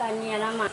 三年了嘛。